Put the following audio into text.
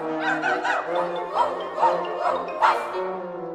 啊啊啊啊啊啊啊啊啊